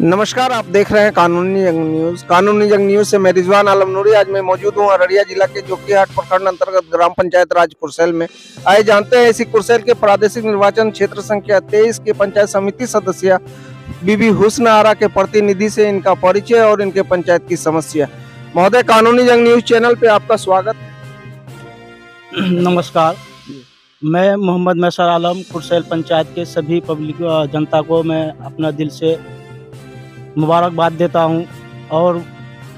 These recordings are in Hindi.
नमस्कार, आप देख रहे हैं कानूनी जंग न्यूज़। कानूनी जंग न्यूज़ से मैं रिजवान आलम नूरी। आज मैं मौजूद हूँ अररिया जिला के जोकीहाट प्रखंड अंतर्गत ग्राम पंचायत राज कुरसेल में। आए जानते हैं, इसी कुरसेल के प्रादेशिक निर्वाचन क्षेत्र संख्या तेईस के पंचायत समिति सदस्य बीबी हुस्न आरा के प्रतिनिधि से इनका परिचय और इनके पंचायत की समस्या। महोदय, कानूनी जंग न्यूज़ चैनल पे आपका स्वागत। नमस्कार। मैं मोहम्मद मैसर आलम, कुरसैल पंचायत के सभी पब्लिक जनता को मैं अपना दिल से मुबारकबाद देता हूँ और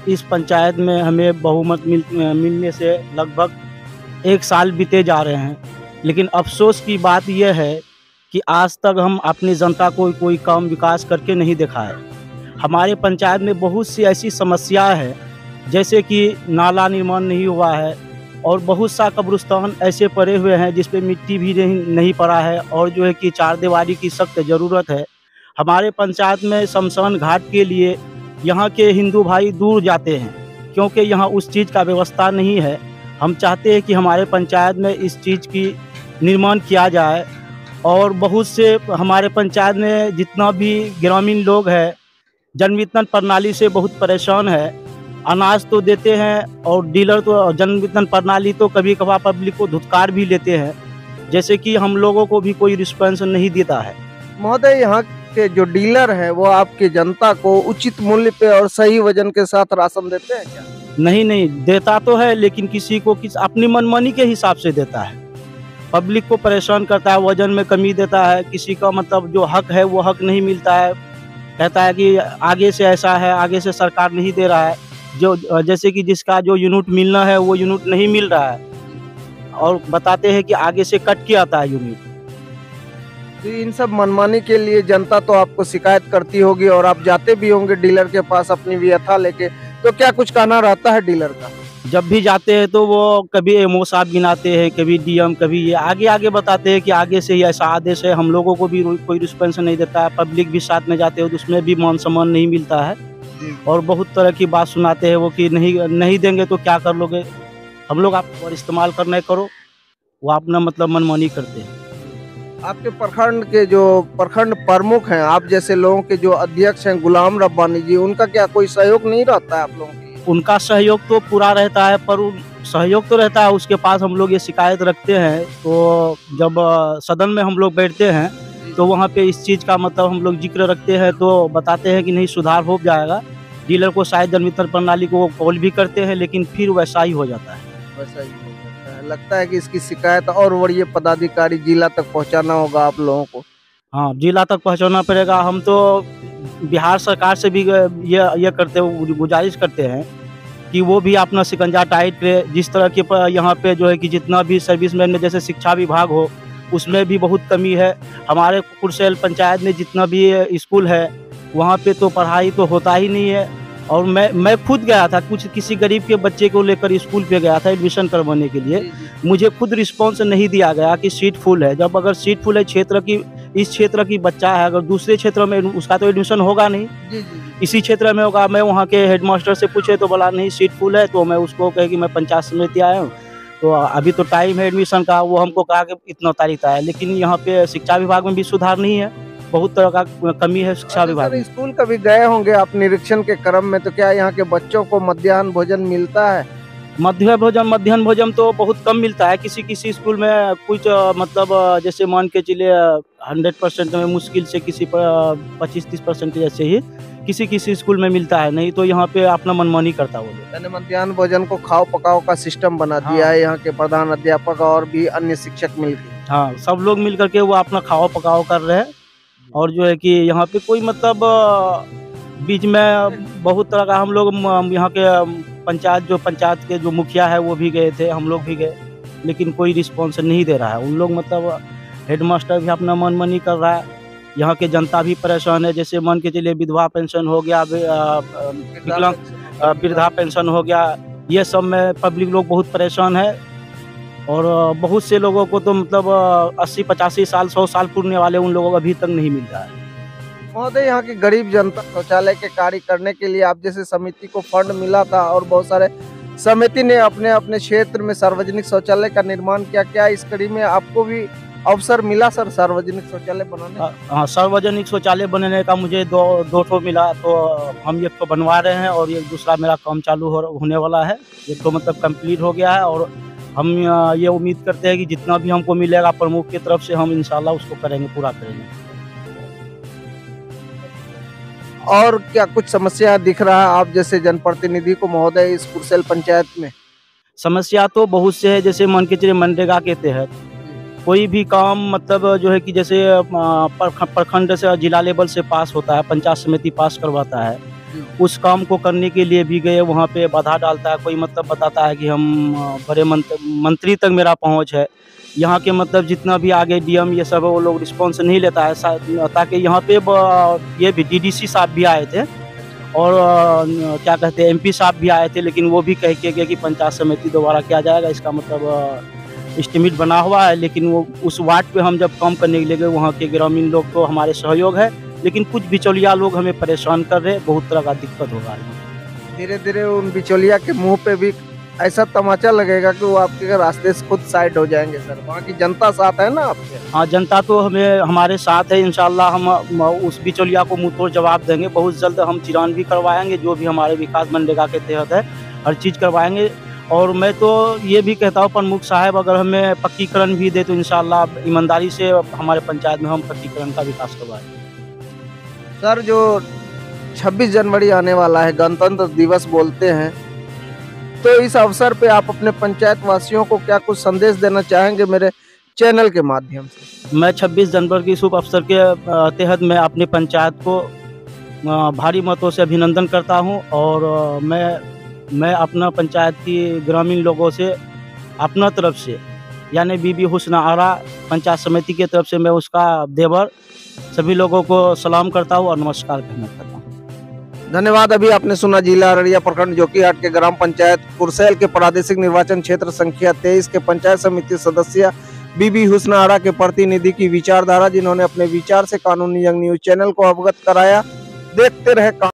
इस पंचायत में हमें बहुमत मिल, मिलने से लगभग एक साल बीते जा रहे हैं। लेकिन अफसोस की बात यह है कि आज तक हम अपनी जनता को कोई काम विकास करके नहीं देखा है। हमारे पंचायत में बहुत सी ऐसी समस्याएँ हैं, जैसे कि नाला निर्माण नहीं हुआ है और बहुत सा कब्रिस्तान ऐसे पड़े हुए हैं जिस पे मिट्टी भी नहीं नहीं पड़ा है और जो है कि चार दीवारी की सख्त ज़रूरत है। हमारे पंचायत में शमशान घाट के लिए यहाँ के हिंदू भाई दूर जाते हैं, क्योंकि यहाँ उस चीज़ का व्यवस्था नहीं है। हम चाहते हैं कि हमारे पंचायत में इस चीज़ की निर्माण किया जाए और बहुत से हमारे पंचायत में जितना भी ग्रामीण लोग हैं, जन वितरण प्रणाली से बहुत परेशान है। अनाज तो देते हैं और डीलर तो जन वितरण प्रणाली तो कभी कभार पब्लिक को धुतकार भी लेते हैं, जैसे कि हम लोगों को भी कोई रिस्पॉन्स नहीं देता है। महोदय, यहाँ के जो डीलर हैं, वो आपकी जनता को उचित मूल्य पे और सही वज़न के साथ राशन देते हैं क्या? नहीं नहीं, देता तो है, लेकिन किसी को किस, अपनी मनमानी के हिसाब से देता है। पब्लिक को परेशान करता है, वज़न में कमी देता है, किसी का मतलब जो हक है, वो हक नहीं मिलता है। कहता है कि आगे से ऐसा है, आगे से सरकार नहीं दे रहा है। जो, जैसे कि जिसका जो यूनिट मिलना है, वो यूनिट नहीं मिल रहा है। और बताते हैं कि आगे से कट के आता है यूनिट तो इन सब मनमानी के लिए जनता तो आपको शिकायत करती होगी और आप जाते भी होंगे डीलर के पास अपनी व्यथा लेके तो क्या कुछ कहना रहता है डीलर का? जब भी जाते हैं तो वो कभी एमओ साहब गिनाते हैं कभी डीएम कभी ये आगे आगे बताते हैं कि आगे से ही ऐसा आदेश है हम लोगों को भी कोई रिस्पॉन्स नहीं देता है पब्लिक भी साथ में जाते हो तो उसमें भी मान सम्मान नहीं मिलता है। और बहुत तरह की बात सुनाते हैं वो कि नहीं नहीं देंगे तो क्या कर लोगे? हम लोग आप और इस्तेमाल करना करो वो अपना मतलब मनमानी करते हैं। आपके प्रखंड के जो प्रखंड प्रमुख हैं आप जैसे लोगों के जो अध्यक्ष हैं गुलाम रब्बानी जी उनका क्या कोई सहयोग नहीं रहता है आप लोगों की उनका सहयोग तो पूरा रहता है पर उन- सहयोग तो रहता है उसके पास हम लोग ये शिकायत रखते हैं। तो जब सदन में हम लोग बैठते हैं तो वहाँ पे इस चीज़ का मतलब हम लोग ज़िक्र रखते हैं तो बताते हैं कि नहीं सुधार हो जाएगा। डीलर को शायद जन वितरण प्रणाली को कॉल भी करते हैं लेकिन फिर वैसा ही हो जाता है। वैसा है लगता है कि इसकी शिकायत और वरीय पदाधिकारी जिला तक पहुंचाना होगा आप लोगों को। हाँ जिला तक पहुंचाना पड़ेगा। हम तो बिहार सरकार से भी ये ये करते, गुजारिश करते हैं कि वो भी अपना शिकंजा टाइट करे। जिस तरह के यहाँ पे जो है कि जितना भी सर्विसमैन में जैसे शिक्षा विभाग हो, उसमें भी बहुत कमी है। हमारे कुरसेल पंचायत में जितना भी स्कूल है, वहाँ पे तो पढ़ाई तो होता ही नहीं है। और मैं मैं खुद गया था कुछ किसी गरीब के बच्चे को लेकर स्कूल पे गया था एडमिशन करवाने के लिए। मुझे खुद रिस्पांस नहीं दिया गया कि सीट फुल है। जब अगर सीट फुल है क्षेत्र की इस क्षेत्र की बच्चा है अगर दूसरे क्षेत्र में उसका तो एडमिशन होगा नहीं। इसी क्षेत्र में होगा मैं वहाँ के हेडमास्टर से पूछे तो बोला नहीं सीट फुल है। तो मैं उसको कहे कि मैं पंचायत समिति आया हूँ। तो अभी तो टाइम है एडमिशन का वो हमको कहा कि इतना तारीख है। लेकिन यहाँ पे शिक्षा विभाग में भी सुधार नहीं है। बहुत तरह का कमी है शिक्षा विभाग में। स्कूल कभी गए होंगे आप निरीक्षण के क्रम में? तो क्या यहाँ के बच्चों को मध्याह्न भोजन मिलता है? मध्य भोजन मध्याह्न भोजन तो बहुत कम मिलता है। किसी किसी स्कूल में कुछ मतलब जैसे मान के चलिए हंड्रेड परसेंट में मुश्किल से किसी पर पच्चीस तीस परसेंट जैसे ही किसी किसी स्कूल में मिलता है। नहीं तो यहाँ पे अपना मनमानी करता वो यानी मध्याह्न भोजन को खाओ पकाओ का सिस्टम बना दिया हाँ। है यहाँ के प्रधान अध्यापक और भी अन्य शिक्षक मिलकर हाँ सब लोग मिल करके वो अपना खाओ पकाओ कर रहे हैं। और जो है कि यहाँ पे कोई मतलब बीच में बहुत तरह का हम लोग यहाँ के पंचायत जो पंचायत के जो मुखिया है वो भी गए थे हम लोग भी गए लेकिन कोई रिस्पॉन्स नहीं दे रहा है। उन लोग मतलब हेडमास्टर भी अपना मनमानी कर रहा है। यहाँ के जनता भी परेशान है जैसे मान के चलिए विधवा पेंशन हो गया विकलांग वृद्धा पेंशन हो गया ये सब में पब्लिक लोग बहुत परेशान है। और बहुत से लोगों को तो मतलब अस्सी पचासी साल सौ साल पूर्णे वाले उन लोगों को अभी तक नहीं मिल रहा है। महोदय यहाँ की गरीब जनता शौचालय के कार्य करने के लिए आप जैसे समिति को फंड मिला था और बहुत सारे समिति ने अपने अपने क्षेत्र में सार्वजनिक शौचालय का निर्माण किया क्या इस कड़ी में आपको भी अवसर मिला सर सार्वजनिक शौचालय बनाने हाँ, हाँ सार्वजनिक शौचालय बनाने का मुझे दो दो ठो मिला तो हम एक तो बनवा रहे हैं और एक दूसरा मेरा काम चालू हो होने वाला है एक तो मतलब कंप्लीट हो गया है और हम ये उम्मीद करते हैं कि जितना भी हमको मिलेगा प्रमुख की तरफ़ से हम इंशाल्लाह उसको करेंगे पूरा करेंगे। और क्या कुछ समस्या दिख रहा है? आप जैसे जनप्रतिनिधि को महोदय इस कुरसेल पंचायत में। समस्या तो बहुत से है जैसे मान के चलिए मनरेगा के तहत कोई भी काम मतलब जो है कि जैसे प्रखंड से जिला लेवल से पास होता है पंचायत समिति पास करवाता है। उस काम को करने के लिए भी गए वहाँ पे बाधा डालता है कोई मतलब बताता है कि हम बड़े मंत्र, तक मेरा पहुँच है। यहाँ के मतलब जितना भी आगे डीएम ये सब वो लोग रिस्पॉन्स नहीं लेता है ताकि यहाँ पे ये भी डीडीसी साहब भी आए थे और क्या कहते हैं एमपी साहब भी आए थे लेकिन वो भी कह के गए कि पंचायत समिति दोबारा किया जाएगा इसका मतलब एस्टिमेट बना हुआ है लेकिन वो उस वार्ड पे हम जब काम करने के लिए गए वहाँ के ग्रामीण लोग तो हमारे सहयोग है। लेकिन कुछ बिचौलिया लोग हमें परेशान कर रहे हैं बहुत तरह का दिक्कत होगा धीरे धीरे उन बिचौलिया के मुँह पे भी ऐसा तमाचा लगेगा कि वो आपके रास्ते से खुद साइड हो जाएँगे सर। वहाँ की जनता साथ है ना आपके? हाँ जनता तो हमें हमारे साथ है इनशाला हम उस बिचौलिया को मुँह तोड़ जवाब देंगे। बहुत जल्द हम चिरान भी करवाएँगे जो भी हमारे विकास मनरेगा के तहत है हर चीज़ करवाएँगे। और मैं तो ये भी कहता हूँ प्रमुख साहब अगर हमें पक्कीकरण भी दे तो इंशाल्लाह ईमानदारी से हमारे पंचायत में हम पक्कीकरण का विकास करवाएँगे। सर, जो 26 जनवरी आने वाला है, गणतंत्र दिवस बोलते हैं तो इस अवसर पे आप अपने पंचायत वासियों को क्या कुछ संदेश देना चाहेंगे मेरे चैनल के माध्यम से? मैं 26 जनवरी के शुभ अवसर के तहत मैं अपने पंचायत को भारी मतों से अभिनंदन करता हूँ और मैं मैं अपना पंचायत की ग्रामीण लोगों से, अपना तरफ़ से, यानी बीबी हुस्न आरा, पंचायत समिति की तरफ़ से मैं उसका देवर सभी लोगों को सलाम करता हूँ और नमस्कार कहना करता हूँ। धन्यवाद। अभी आपने सुना जिला अररिया प्रखंड जोकीहाट के ग्राम पंचायत कुरसैल के प्रादेशिक निर्वाचन क्षेत्र संख्या तेईस के पंचायत समिति सदस्य बीबी हुस्न आरा के प्रतिनिधि की विचारधारा, जिन्होंने अपने विचार से कानूनी जंग न्यूज़ चैनल को अवगत कराया। देखते रहे